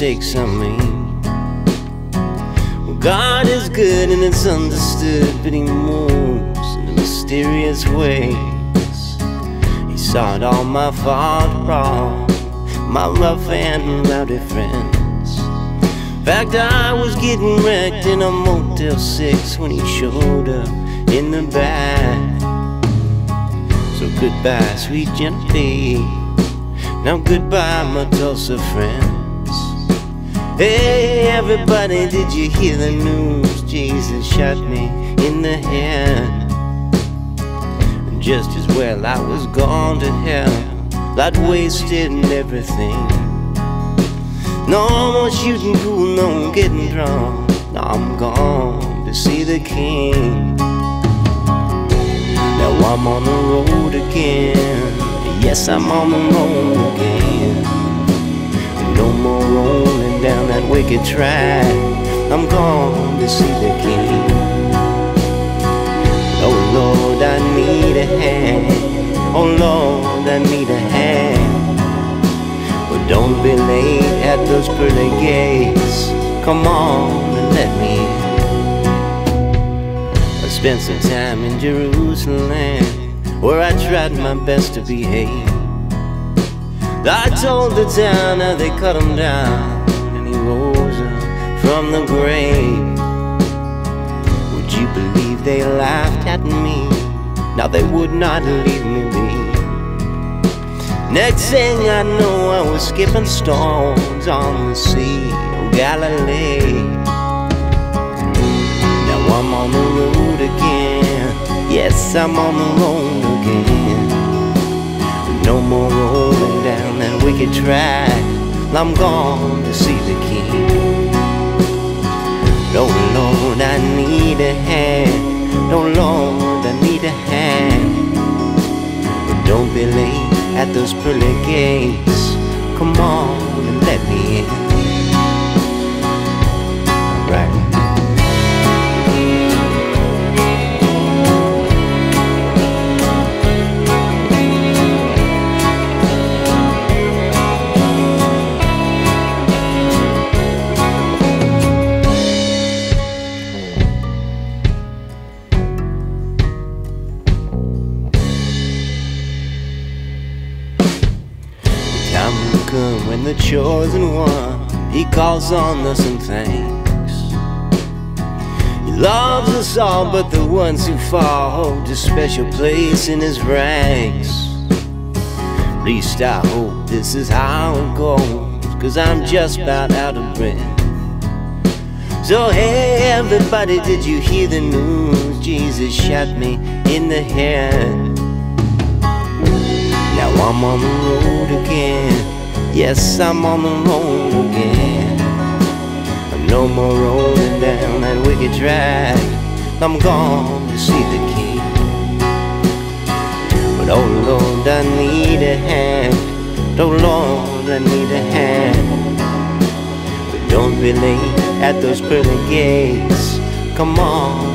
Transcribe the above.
mistakes I made. Well, God is good and it's understood, but He moves in mysterious ways. He sought all my fault wrong, my rough and rowdy friends. In fact, I was getting wrecked in a Motel 6 when he showed up in the back. So goodbye, sweet Genevieve. Now goodbye, my Tulsa friends. Hey, everybody, did you hear the news? Jesus shot me in the head. Just as well I was gone to hell, I'd wasted everything. No more shooting pool, no getting drunk. Now I'm gone to see the king. Now I'm on the road again. Yes, I'm on the road again. No more rolling down that wicked track. I'm gone to see the king. Oh Lord, I need a hand. Oh Lord, I need a hand. But don't be late at those pearly gates. Come on and let me in. I spent some time in Jerusalem where I tried my best to behave. I told the town how they cut him down and he rose up from the grave. Would you believe they laughed at me? Now they would not leave me be. Next thing I know, I was skipping stones on the sea of Galilee. Now I'm on the road again. Yes, I'm on the road wicked track. I'm gone to see the king. No, Lord, I need a hand. No, Lord, I need a hand. But don't be late at those pearly gates. When the chosen one he calls on us and thanks. He loves us all, but the ones who fall hold a special place in his ranks. At least I hope this is how it goes, cause I'm just about out of breath. So, hey, everybody, did you hear the news? Jesus shot me in the head. Now I'm on the road again. Yes, I'm on the road again. No more rolling down that wicked track. I'm gone to see the king. But oh Lord, I need a hand. Oh Lord, I need a hand. But don't be late at those pearly gates. Come on